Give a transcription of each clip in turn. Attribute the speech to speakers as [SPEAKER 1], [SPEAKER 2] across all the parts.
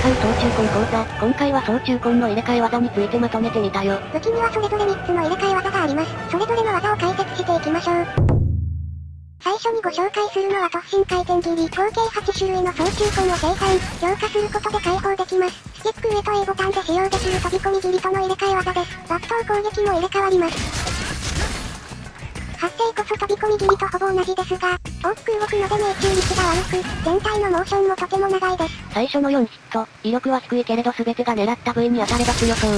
[SPEAKER 1] かる総中根講座。今回は総中根の入れ替え技についてまとめてみたよ。
[SPEAKER 2] 武器にはそれぞれ3つの入れ替え技があります。それぞれの技を解説していきましょう。最初にご紹介するのは突進回転切り。合計8種類の総中根を生産、強化することで解放できます。スティック上と A ボタンで使用できる飛び込み切りとの入れ替え技です。抜刀攻撃も入れ替わります。発生こそ飛び込み切りとほぼ同じですが、大きく動くので命中率が悪く、全体のモーションもとても長いです。
[SPEAKER 1] 最初の4ヒット、威力は低いけれど全てが狙った部位に当たれば強そう。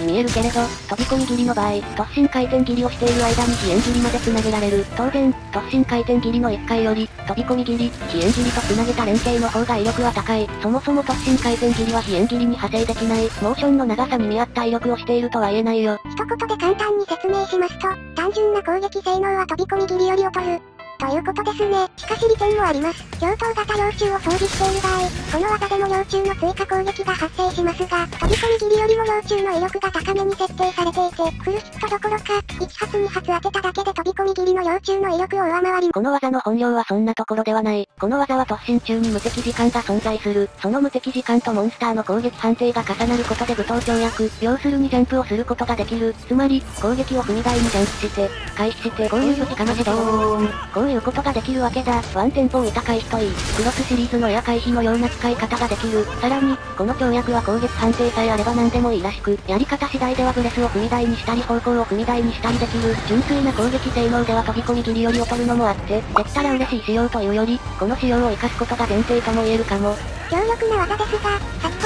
[SPEAKER 1] に見えるけれど、飛び込み切りの場合、突進回転切りをしている間に飛燕切りまで繋げられる。当然、突進回転切りの1回より、飛び込み切り、飛燕切りと繋げた連携の方が威力は高い。そもそも突進回転切りは飛燕切りに派生できない、モーションの長さに見合った威力をしているとは言えないよ。
[SPEAKER 2] 一言で簡単に説明しますと、単純な攻撃性能は飛び込み切りより劣る。ということですね。しかし利点もあります。強盗型幼虫を装備している場合、この技でも幼虫の追加攻撃が発生しますが、飛び込み切りよりも幼虫の威力が高めに設定されていて、フルヒットどころか、1発2発当てただけで飛び込み切りの幼虫の威力を上回り
[SPEAKER 1] この技の本領はそんなところではない。この技は突進中に無敵時間が存在する。その無敵時間とモンスターの攻撃判定が重なることで武闘跳躍、要するにジャンプをすることができる。つまり、攻撃を踏み台にジャンプして、回避して、こういう時かましドーン。こういうことができるわけだ。ワンテンポを高い人いい。クロスシリーズのエア回避のような使い方ができる。さらに、この跳躍は攻撃判定さえあれば何でもいいらしく、やり方次第ではブレスを踏み台にしたり方向を踏み台にしたりできる。純粋な攻撃性能では飛び込み切りより劣るのもあって、できたら嬉しい仕様というより、この仕様を活かすことが前提とも言えるかも。
[SPEAKER 2] 強力な技ですが、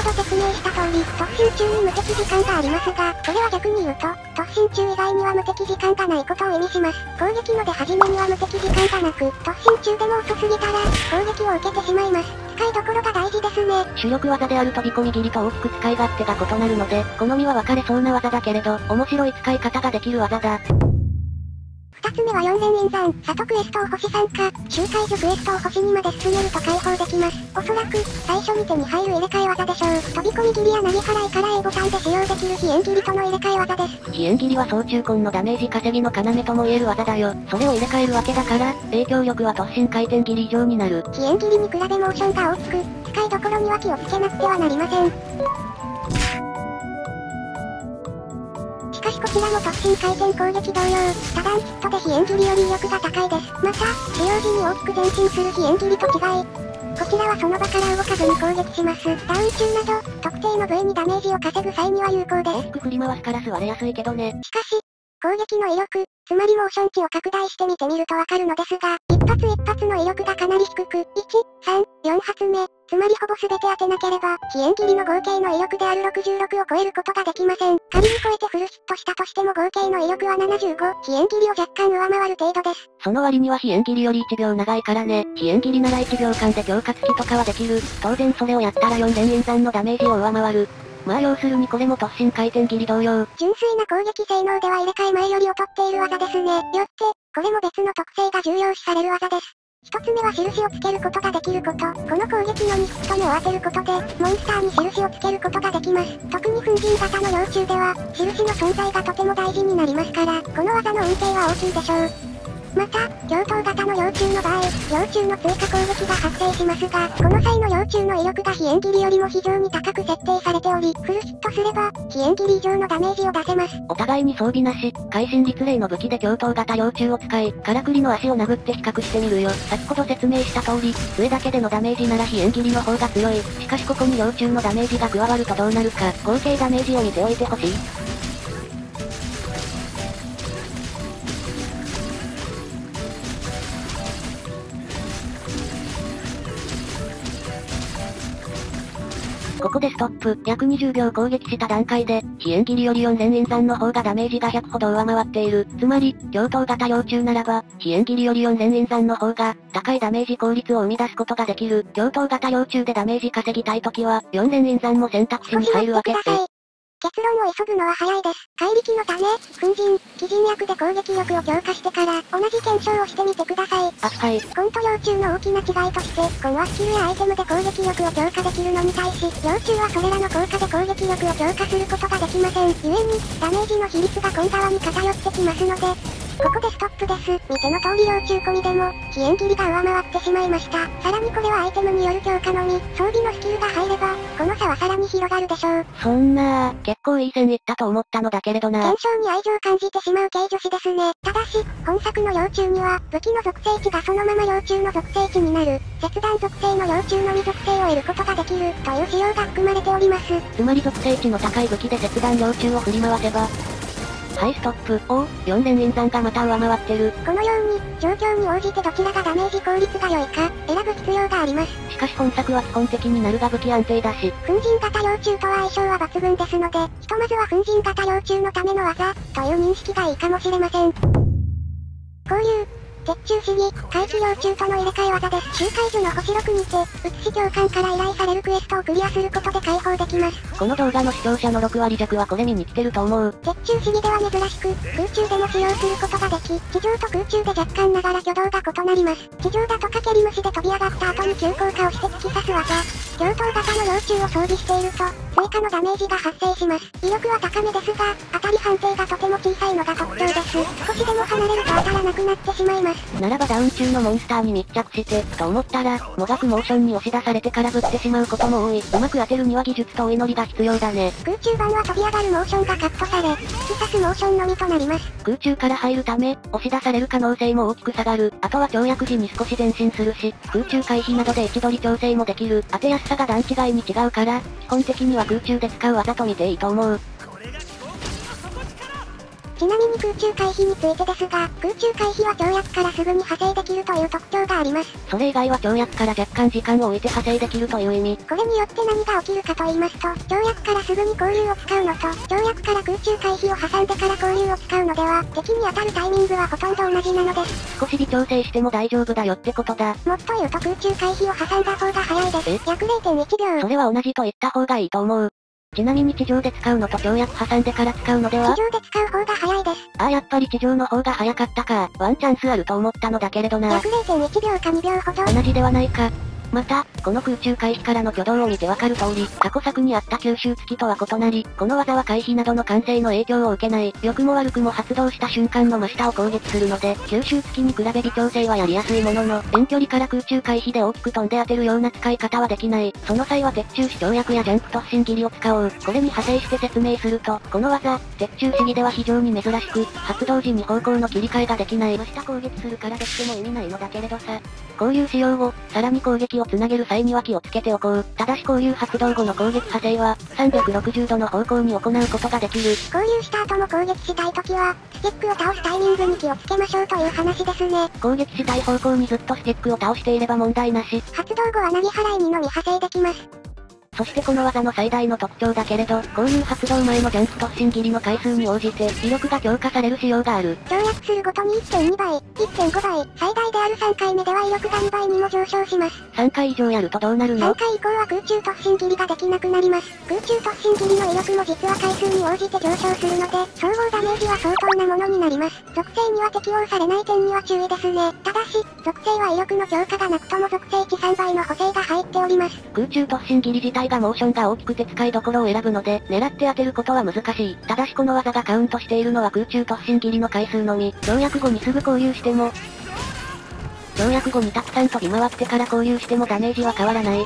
[SPEAKER 2] 先ほど説明した通り、突進中に無敵時間がありますが、それは逆に言うと、突進中以外には無敵時間がないことを意味します。攻撃の出始めには無敵時間がなく、突進中でも遅すぎたら、攻撃を受けてしまいます。使いどころが大事ですね。
[SPEAKER 1] 主力技である飛び込み切りと大きく使い勝手が異なるので、好みは分かれそうな技だけれど、面白い使い方ができる技だ。
[SPEAKER 2] 二つ目は4連演算、里クエストを星3か、周回所クエストを星2まで進めると解放できます。おそらく、最初に手に入る入れ替え技でしょう。飛び込み切りや投げ払いから A ボタンで使用できる飛燕切りとの入れ替え技です。
[SPEAKER 1] 飛燕切りは総中根のダメージ稼ぎの要とも言える技だよ。それを入れ替えるわけだから、影響力は突進回転切り以上になる。
[SPEAKER 2] 飛燕切りに比べモーションが大きく、使いどころには気をつけなくてはなりません。かしこちらも突進回転攻撃同様、多段ヒットで非縁切りより威力が高いです。また、使用時に大きく前進する非縁切りと違い、こちらはその場から動かずに攻撃します。ダウン中など、特定の部位にダメージを稼ぐ際には有効です。大
[SPEAKER 1] きく振り回すから座れやすいけどね。
[SPEAKER 2] しかし、攻撃の威力、つまりモーション値を拡大してみてみるとわかるのですが、一発一発の威力がかなり低く、1、3、4発目、つまりほぼ全て当てなければ、飛燕切りの合計の威力である66を超えることができません。仮に超えてフルヒットしたとしても合計の威力は75、飛燕切りを若干上回る程度です。
[SPEAKER 1] その割には飛燕切りより1秒長いからね。飛燕切りなら1秒間で強化付きとかはできる。当然それをやったら4連演算のダメージを上回る。まあ要するにこれも突進回転切り同様。
[SPEAKER 2] 純粋な攻撃性能では入れ替え前より劣っている技ですね。よって、これも別の特性が重要視される技です。一つ目は印をつけることができること。この攻撃の2ヒット目を当てることで、モンスターに印をつけることができます。特に粉塵型の幼虫では、印の存在がとても大事になりますから、この技の恩恵は大きいでしょう。また、強盗型の幼虫の場合、幼虫の追加攻撃が発生しますが、この際の幼虫の威力が飛燕切りよりも非常に高く設定されており、フルヒットすれば、飛燕切り以上のダメージを出せます。
[SPEAKER 1] お互いに装備なし、会心率例の武器で強盗型幼虫を使い、からくりの足を殴って比較してみるよ。先ほど説明した通り、上だけでのダメージなら飛燕切りの方が強い。しかしここに幼虫のダメージが加わるとどうなるか、合計ダメージを見ておいてほしい。ここでストップ。約20秒攻撃した段階で、非縁切りより4連演算の方がダメージが100ほど上回っている。つまり、共闘型幼虫ならば、非縁切りより4連演算の方が、高いダメージ効率を生み出すことができる。共闘型幼虫でダメージ稼ぎたいときは、4連演算も選択肢に入るわけって。
[SPEAKER 2] 結論を急ぐのは早いです。怪力のため、粉塵、鬼人役で攻撃力を強化してから、同じ検証をしてみてください。
[SPEAKER 1] あ、はい。
[SPEAKER 2] コント幼虫の大きな違いとして、このスキルやアイテムで攻撃力を強化できるのに対し、幼虫はそれらの効果で攻撃力を強化することができません。故に、ダメージの比率が今側に偏ってきますので、ここでストップです。見ての通り幼虫込みでも、飛燕切りが上回ってしまいました。さらにこれはアイテムによる強化のみ、装備のスキルが入れば、この差は広がるでしょう。
[SPEAKER 1] そんな結構いい線いったと思ったのだけれどな。
[SPEAKER 2] 検証に愛情を感じてしまう系女子ですね。ただし、本作の幼虫には、武器の属性値がそのまま幼虫の属性値になる、切断属性の幼虫のみ属性を得ることができる、という仕様が含まれております。
[SPEAKER 1] つまり属性値の高い武器で切断幼虫を振り回せば、はいストップ。おお、4連印山がまた上回ってる。
[SPEAKER 2] このように、状況に応じてどちらがダメージ効率が良いか、選ぶ必要があります。
[SPEAKER 1] しかし本作は基本的になるが武器安定だし、
[SPEAKER 2] 粉塵型幼虫とは相性は抜群ですので、ひとまずは粉塵型幼虫のための技、という認識がいいかもしれません。交流。鉄柱主義、怪奇幼虫との入れ替え技です。集会所の星6にて、写し教官から依頼されるクエストをクリアすることで解放できます。
[SPEAKER 1] この動画の視聴者の6割弱はこれ見に来てると思う。
[SPEAKER 2] 鉄柱主義では珍しく、空中でも使用することができ、地上と空中で若干ながら挙動が異なります。地上だとかけり虫で飛び上がった後に急降下をして突き刺す技。両頭型の幼虫を装備していると、追加のダメージが発生します。威力は高めですが、当たり判定がとても小さいのが特徴です。少しでも離れると当たらなくなってしまいます。
[SPEAKER 1] ならばダウン中のモンスターに密着して、と思ったら、もがくモーションに押し出されてからぶってしまうことも多い。うまく当てるには技術とお祈りが必要だね。
[SPEAKER 2] 空中版は飛び上がるモーションがカットされ、突き刺すモーションのみとなります。
[SPEAKER 1] 空中から入るため、押し出される可能性も大きく下がる。あとは跳躍時に少し前進するし、空中回避などで位置取り調整もできる。当てやすさが段違いに違うから、基本的には空中で使う技と見ていいと思う。
[SPEAKER 2] ちなみに空中回避についてですが、空中回避は跳躍からすぐに派生できるという特徴があります。
[SPEAKER 1] それ以外は跳躍から若干時間を置いて派生できるという意味。
[SPEAKER 2] これによって何が起きるかと言いますと、跳躍からすぐに交流を使うのと、跳躍から空中回避を挟んでから交流を使うのでは、敵に当たるタイミングはほとんど同じなのです。
[SPEAKER 1] 少し微調整しても大丈夫だよってことだ。
[SPEAKER 2] もっと言うと空中回避を挟んだ方が早いです。約0.1秒。
[SPEAKER 1] それは同じと言った方がいいと思う。ちなみに地上で使うのと跳躍挟んでから使うのでは？
[SPEAKER 2] 地上で使う方が早いです。
[SPEAKER 1] ああやっぱり地上の方が早かったか。ワンチャンスあると思ったのだけれどな。
[SPEAKER 2] 約0.1秒か2秒ほど。
[SPEAKER 1] 同じではないか。また、この空中回避からの挙動を見てわかる通り、過去作にあった吸収付きとは異なり、この技は回避などの完成の影響を受けない、良くも悪くも発動した瞬間の真下を攻撃するので、吸収付きに比べ微調整はやりやすいものの、遠距離から空中回避で大きく飛んで当てるような使い方はできない。その際は鉄柱視跳躍やジャンプ突進切りを使おう。これに派生して説明すると、この技、鉄柱主義では非常に珍しく、発動時に方向の切り替えができない。真下攻撃するからできても意味ないのだけれどさ。こういう仕様を、さらに攻撃をつなげる際には気をつけておこう。ただしこういう発動後の攻撃派生は、360度の方向に行うことができる。
[SPEAKER 2] 交流した後も攻撃したい時は、スティックを倒すタイミングに気をつけましょうという話ですね。
[SPEAKER 1] 攻撃したい方向にずっとスティックを倒していれば問題なし。
[SPEAKER 2] 発動後は投げ払いにのみ派生できます。
[SPEAKER 1] そしてこの技の最大の特徴だけれど、こういう発動前のジャンプ突進切りの回数に応じて、威力が強化される仕様がある。
[SPEAKER 2] 跳躍するごとに1.2倍、1.5倍、最大である3回目では威力が2倍にも上昇します。
[SPEAKER 1] 3回以上やるとどうなる
[SPEAKER 2] 3
[SPEAKER 1] の
[SPEAKER 2] 回以降は空中突進切りができなくなります。空中突進切りの威力も実は回数に応じて上昇するので、総合ダメージは相当なものになります。属性には適用されない点には注意ですね。ただし、属性は威力の強化がなくとも属性値3倍の補正が入っております。
[SPEAKER 1] 空中突進切り自体がモーションが大きくて使いどころを選ぶので、狙って当てることは難しい。ただしこの技がカウントしているのは空中突進切りの回数のみ。跳躍後にすぐ交流しても、跳躍後にたくさん飛び回ってから交流してもダメージは変わらない。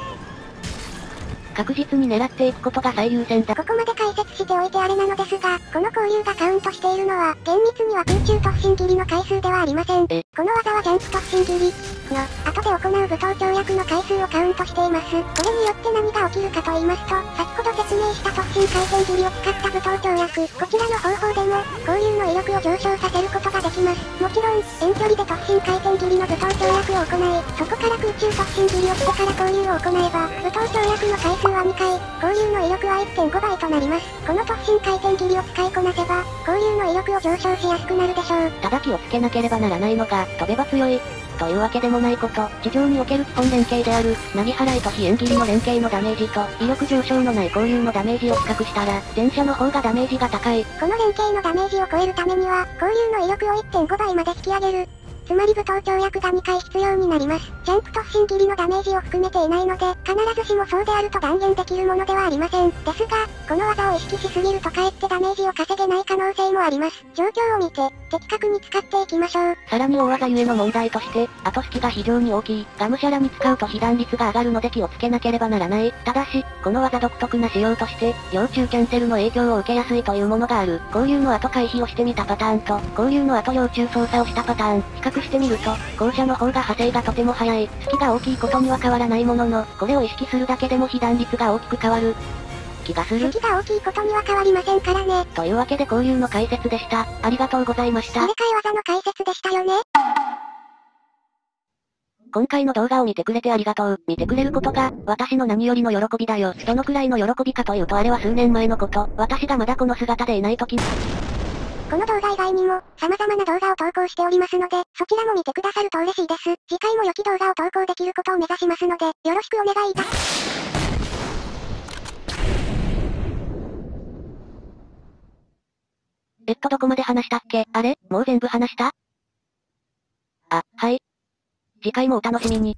[SPEAKER 1] 確実に狙っていくことが最優先だ。
[SPEAKER 2] ここまで解説しておいてあれなのですが、この交流がカウントしているのは、厳密には空中突進切りの回数ではありません。
[SPEAKER 1] え？
[SPEAKER 2] この技はジャンプ突進切りの後で行う武闘跳躍の回数をカウントしています。これによって何が起きるかと言いますと、先ほど説明した突進回転切りを使った武闘跳躍、こちらの方法でも、交流の威力を上昇させることができます。もちろん、遠距離で突進回転切りの武闘跳躍を行い、そこから空中突進切りをしてから交流を行えば、武闘跳躍の回数は2回、交流の威力は1.5倍となります。この突進回転切りを使いこなせば、交流の威力を上昇しやすくなるでしょう。
[SPEAKER 1] ただ気をつけなければならないのが、飛べば強い。というわけでもないこと、地上における基本連携である、投げ払いと非縁切りの連携のダメージと、威力上昇のない交流のダメージを比較したら、前者の方がダメージが高い。
[SPEAKER 2] この連携のダメージを超えるためには、交流の威力を1.5倍まで引き上げる。つまり武闘跳躍が2回必要になります。ジャンプ突進切りのダメージを含めていないので、必ずしもそうであると断言できるものではありません。ですが、この技を意識しすぎるとかえってダメージを稼げない可能性もあります。状況を見て、的確に使っていきましょう。
[SPEAKER 1] さらに大技ゆえの問題として、後隙が非常に大きい。がむしゃらに使うと被弾率が上がるので気をつけなければならない。ただし、この技独特な仕様として、要注キャンセルの影響を受けやすいというものがある。交流の後回避をしてみたパターンと、交流の後要注操作をしたパターン、比較してみると、後者の方が派生がとても早い。隙が大きいことには変わらないものの、これを意識するだけでも被弾率が大きく変わる。気がする。
[SPEAKER 2] 敵が大きいことには変わりませんからね。
[SPEAKER 1] というわけで交流の解説でした。ありがとうございました。
[SPEAKER 2] 入れ替え技の解説でしたよね。
[SPEAKER 1] 今回の動画を見てくれてありがとう。見てくれることが、私の何よりの喜びだよ。どのくらいの喜びかというとあれは数年前のこと。私がまだこの姿でいない時
[SPEAKER 2] この動画以外にも、様々な動画を投稿しておりますので、そちらも見てくださると嬉しいです。次回も良き動画を投稿できることを目指しますので、よろしくお願いいたします。
[SPEAKER 1] えっとどこまで話したっけ？あれ？もう全部話した？あ、はい。次回もお楽しみに。